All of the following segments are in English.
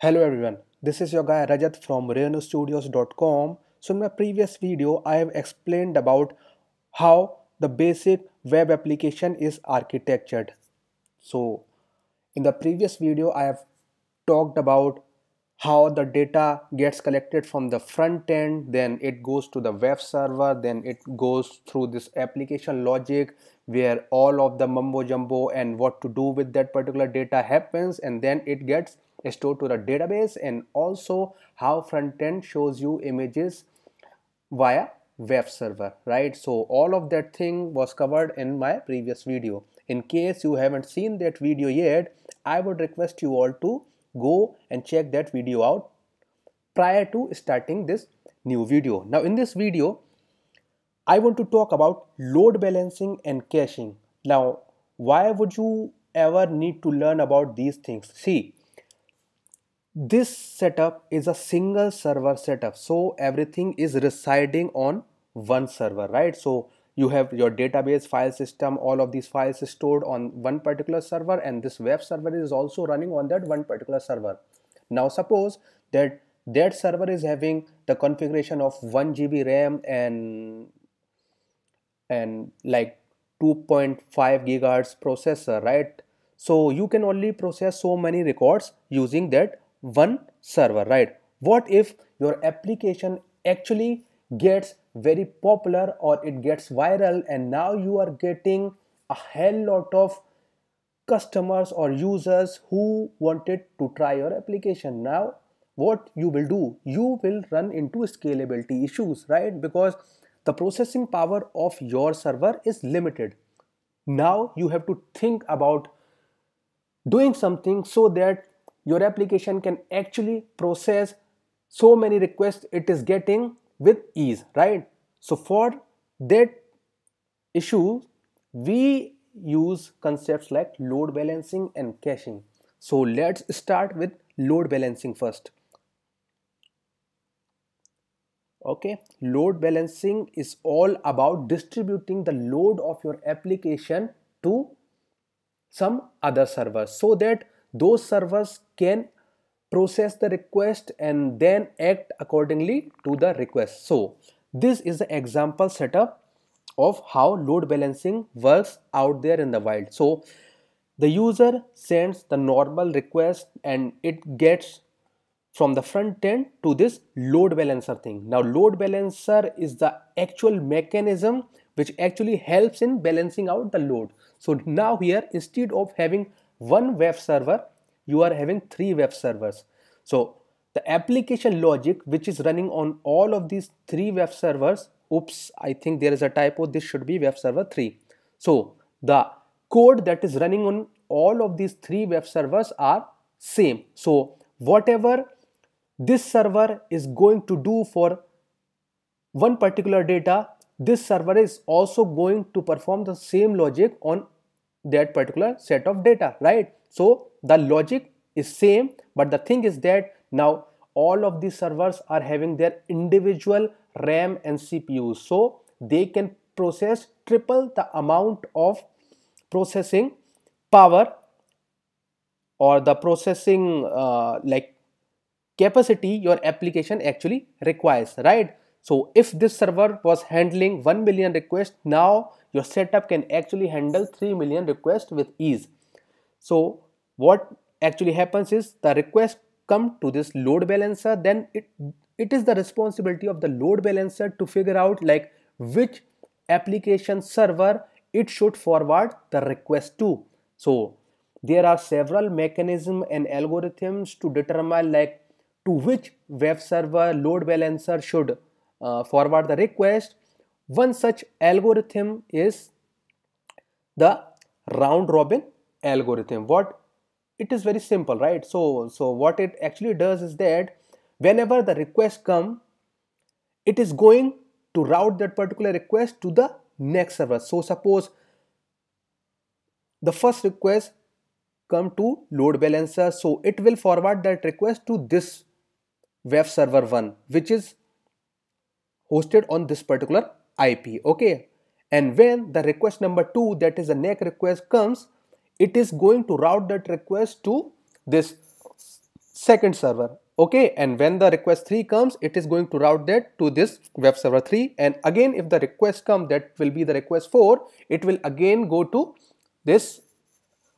Hello everyone, this is your guy Rajat from RenoStudios.com. So in my previous video, I have explained about how the basic web application is architectured. So in the previous video, I have talked about how the data gets collected from the front end then it goes to the web server then it goes through this application logic where all of the mumbo jumbo and what to do with that particular data happens and then it gets stored to the database and also how front end shows you images via web server right so all of that thing was covered in my previous video in case you haven't seen that video yet i would request you all to go and check that video out prior to starting this new video. Now in this video, I want to talk about load balancing and caching. Now, why would you ever need to learn about these things? See, this setup is a single server setup. So everything is residing on one server, right? So you have your database file system all of these files stored on one particular server and this web server is also running on that one particular server now suppose that that server is having the configuration of 1 GB RAM and and like 2.5 gigahertz processor right so you can only process so many records using that one server right? What if your application actually gets very popular or it gets viral and now you are getting a hell lot of customers or users who wanted to try your application? Now what you will do? You will run into scalability issues right? Because the processing power of your server is limited. Now you have to think about doing something so that your application can actually process so many requests it is getting with ease right? So for that issue we use concepts like load balancing and caching. So let's start with load balancing first. Okay load balancing is all about distributing the load of your application to some other servers so that those servers can process the request and then act accordingly to the request. So this is the example setup of how load balancing works out there in the wild. So the user sends the normal request and it gets from the front end to this load balancer thing. Now load balancer is the actual mechanism which actually helps in balancing out the load. So now here instead of having one web server you are having three web servers. So the application logic which is running on all of these three web servers oops i think there is a typo this should be web server 3 so the code that is running on all of these three web servers are same. So whatever this server is going to do for one particular data this server is also going to perform the same logic on that particular set of data right? So the logic is same but the thing is that now all of these servers are having their individual RAM and CPUs so they can process triple the amount of processing power or the processing uh, like capacity your application actually requires right so if this server was handling 1 million requests now your setup can actually handle 3 million requests with ease. So what actually happens is the request come to this load balancer then it it is the responsibility of the load balancer to figure out like which application server it should forward the request to. So there are several mechanisms and algorithms to determine like to which web server load balancer should uh, forward the request. One such algorithm is the round robin algorithm. What? It is very simple right? So so what it actually does is that whenever the request come it is going to route that particular request to the next server. So suppose the first request come to load balancer. So it will forward that request to this web server 1 which is hosted on this particular IP okay? And when the request number 2 that is the next request comes it is going to route that request to this second server okay? And when the request 3 comes it is going to route that to this web server 3 and again if the request come that will be the request 4 it will again go to this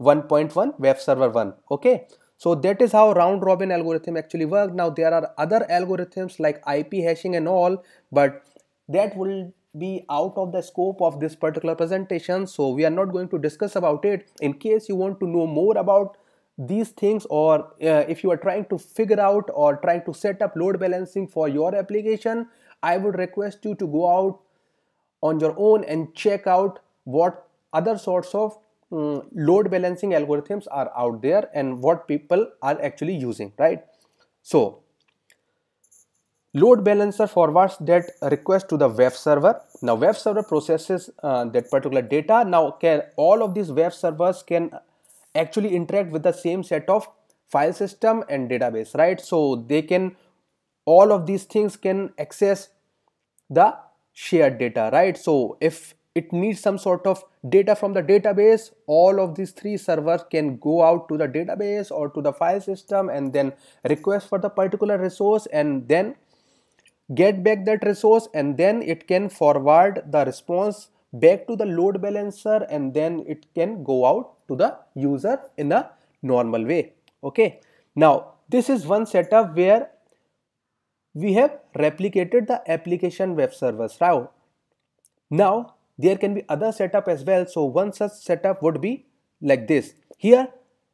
1.1 web server 1 okay so that is how round robin algorithm actually work. Now there are other algorithms like ip hashing and all but that will be out of the scope of this particular presentation. So we are not going to discuss about it. In case you want to know more about these things or uh, if you are trying to figure out or trying to set up load balancing for your application i would request you to go out on your own and check out what other sorts of um, load balancing algorithms are out there and what people are actually using right? So load balancer forwards that request to the web server. Now web server processes uh, that particular data. Now can all of these web servers can actually interact with the same set of file system and database right? So they can all of these things can access the shared data right? So if it needs some sort of data from the database. All of these three servers can go out to the database or to the file system and then request for the particular resource and then get back that resource and then it can forward the response back to the load balancer and then it can go out to the user in a normal way. Okay. Now this is one setup where we have replicated the application web servers now now there can be other setup as well. So one such setup would be like this. Here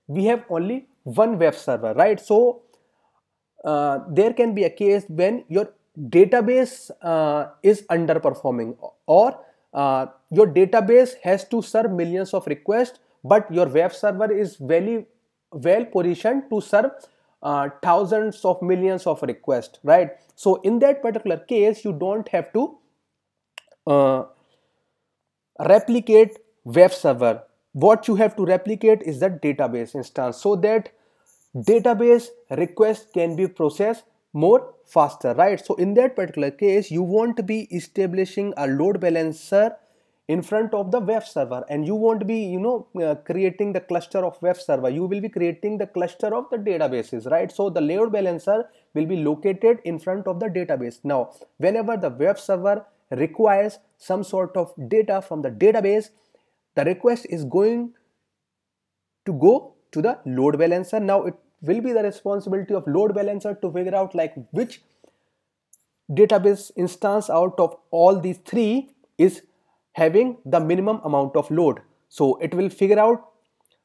we have only one web server right? So uh, there can be a case when your database uh, is underperforming or uh, your database has to serve millions of requests but your web server is very well positioned to serve uh, thousands of millions of requests right? So in that particular case you don't have to uh, replicate web server. What you have to replicate is the database instance so that database request can be processed more faster right? So in that particular case you won't be establishing a load balancer in front of the web server and you won't be you know uh, creating the cluster of web server. You will be creating the cluster of the databases right? So the load balancer will be located in front of the database. Now whenever the web server requires some sort of data from the database the request is going to go to the load balancer. Now it will be the responsibility of load balancer to figure out like which database instance out of all these three is having the minimum amount of load. So it will figure out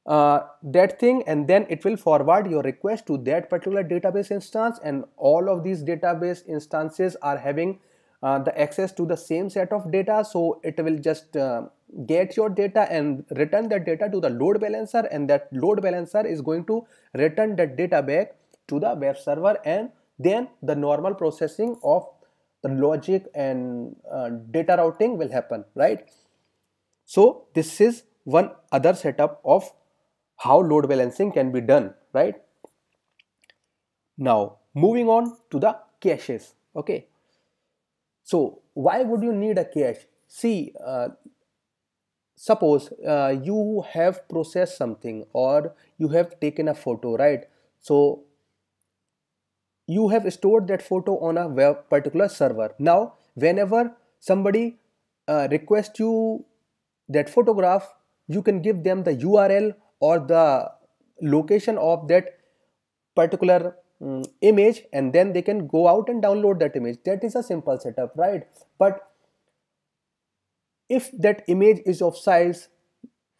uh, that thing and then it will forward your request to that particular database instance and all of these database instances are having uh, the access to the same set of data. So it will just uh, get your data and return that data to the load balancer and that load balancer is going to return that data back to the web server and then the normal processing of the logic and uh, data routing will happen right? So this is one other setup of how load balancing can be done right? Now moving on to the caches okay so why would you need a cache? See uh, suppose uh, you have processed something or you have taken a photo right? So you have stored that photo on a web particular server. Now whenever somebody uh, requests you that photograph you can give them the url or the location of that particular um, image and then they can go out and download that image that is a simple setup right but if that image is of size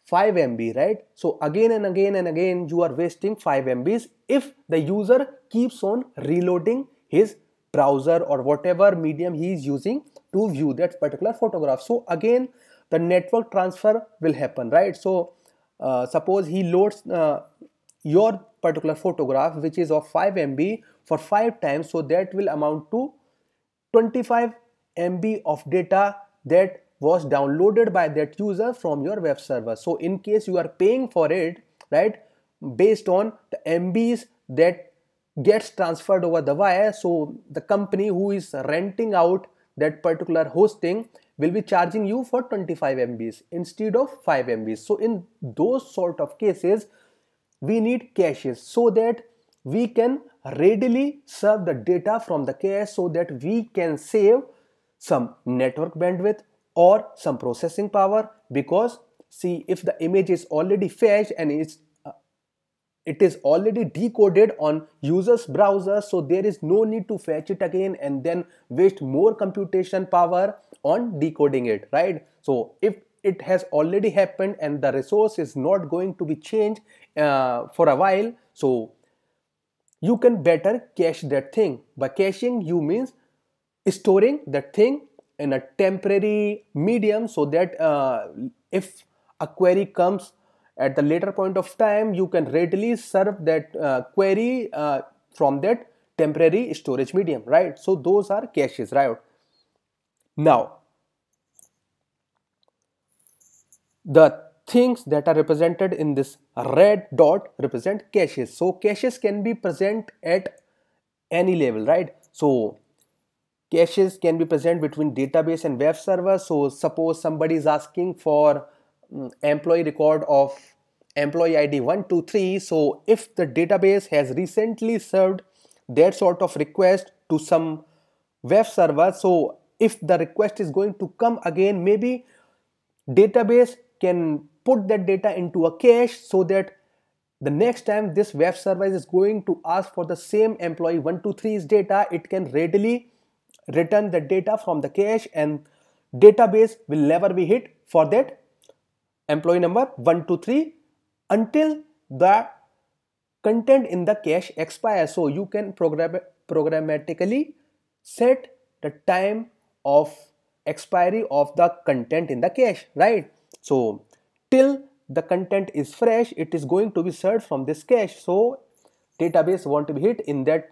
5 MB, right? So again and again and again you are wasting 5 MBs if the user keeps on reloading his browser or whatever medium he is using to view that particular photograph. So again the network transfer will happen, right? So uh, suppose he loads uh, your particular photograph which is of 5 MB for 5 times. So that will amount to 25 MB of data that was downloaded by that user from your web server. So in case you are paying for it right based on the mbs that gets transferred over the wire so the company who is renting out that particular hosting will be charging you for 25 mbs instead of 5 mbs so in those sort of cases we need caches so that we can readily serve the data from the cache so that we can save some network bandwidth or some processing power because see if the image is already fetched and it's uh, it is already decoded on user's browser so there is no need to fetch it again and then waste more computation power on decoding it right? So if it has already happened and the resource is not going to be changed uh, for a while. So you can better cache that thing. By caching you means storing that thing in a temporary medium so that uh, if a query comes at the later point of time you can readily serve that uh, query uh, from that temporary storage medium right? So those are caches right? Now the things that are represented in this red dot represent caches. So caches can be present at any level right? So caches can be present between database and web server. So suppose somebody is asking for um, employee record of employee id 123 so if the database has recently served that sort of request to some web server so if the request is going to come again maybe database can put that data into a cache so that the next time this web service is going to ask for the same employee 123's data it can readily return the data from the cache and database will never be hit for that employee number 123 until the content in the cache expires. So you can program programmatically set the time of expiry of the content in the cache right? So till the content is fresh it is going to be served from this cache. So database want to be hit in that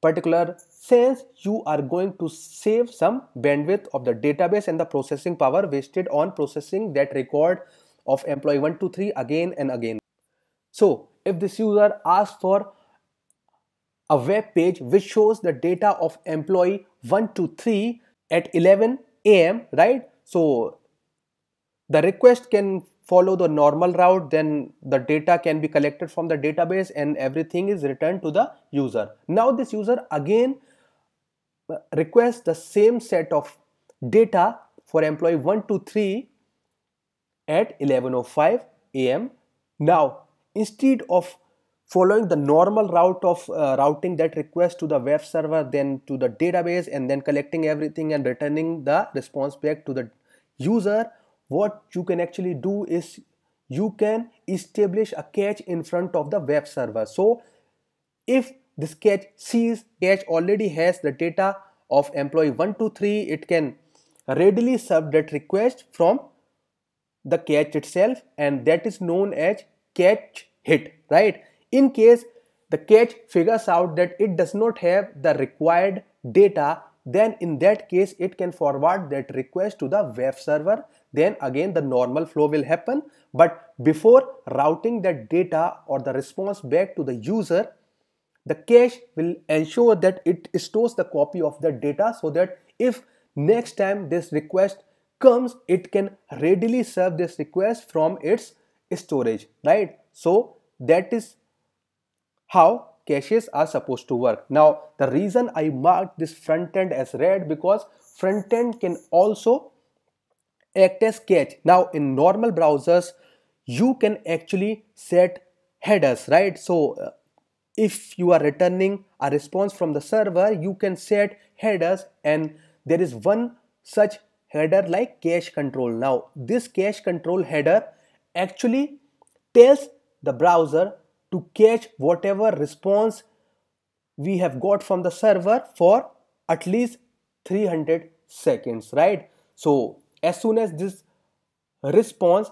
particular sense you are going to save some bandwidth of the database and the processing power wasted on processing that record of employee 123 again and again. So if this user asks for a web page which shows the data of employee 123 at 11 am right? So the request can follow the normal route then the data can be collected from the database and everything is returned to the user. Now this user again uh, requests the same set of data for employee 123 at 11:05 am now instead of following the normal route of uh, routing that request to the web server then to the database and then collecting everything and returning the response back to the user what you can actually do is you can establish a cache in front of the web server. So if this cache sees cache already has the data of employee 123 it can readily serve that request from the cache itself and that is known as cache hit right? In case the cache figures out that it does not have the required data then in that case it can forward that request to the web server then again the normal flow will happen but before routing that data or the response back to the user the cache will ensure that it stores the copy of the data so that if next time this request comes it can readily serve this request from its storage right so that is how caches are supposed to work. Now the reason I marked this front end as red because front end can also act as cache. Now in normal browsers you can actually set headers right? So uh, if you are returning a response from the server you can set headers and there is one such header like cache control. Now this cache control header actually tells the browser to cache whatever response we have got from the server for at least 300 seconds right? So as soon as this response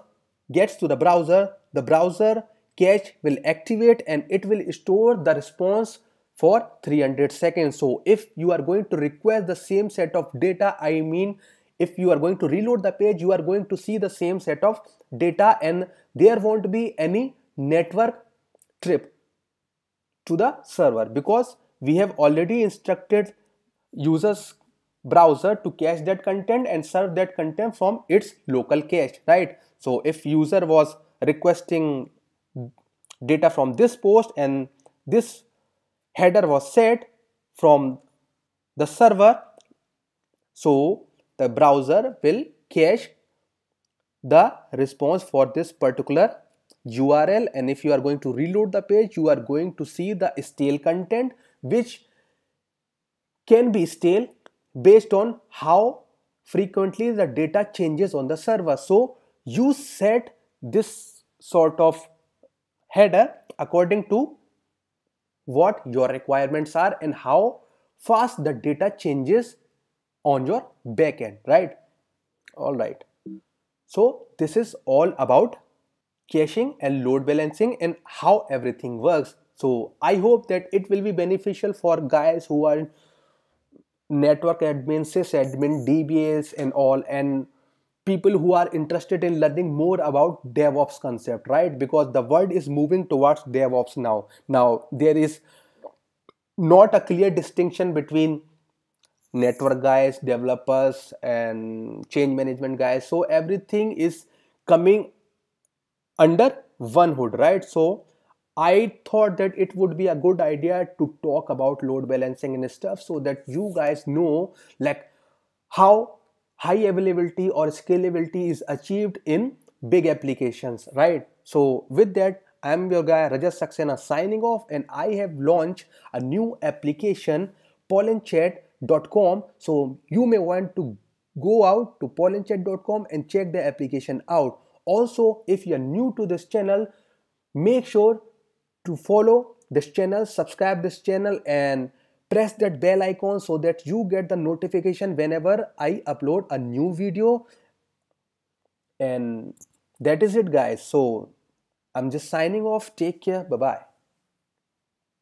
gets to the browser the browser cache will activate and it will store the response for 300 seconds. So if you are going to request the same set of data i mean if you are going to reload the page you are going to see the same set of data and there won't be any network trip to the server because we have already instructed users browser to cache that content and serve that content from its local cache right? So if user was requesting data from this post and this header was set from the server so the browser will cache the response for this particular URL and if you are going to reload the page you are going to see the stale content which can be stale based on how frequently the data changes on the server. So you set this sort of header according to what your requirements are and how fast the data changes on your backend right? All right. So this is all about caching and load balancing and how everything works. So i hope that it will be beneficial for guys who are network admin sysadmin dbas and all and people who are interested in learning more about DevOps concept, right? Because the world is moving towards DevOps now. Now there is not a clear distinction between network guys, developers, and change management guys. So everything is coming under one hood, right? So I thought that it would be a good idea to talk about load balancing and stuff so that you guys know like how high availability or scalability is achieved in big applications right? So with that i'm your guy Rajat Saxena signing off and i have launched a new application pollenchat.com so you may want to go out to pollenchat.com and check the application out. Also if you're new to this channel make sure to follow this channel subscribe this channel and press that bell icon so that you get the notification whenever I upload a new video. And that is it guys. So I'm just signing off. Take care. Bye bye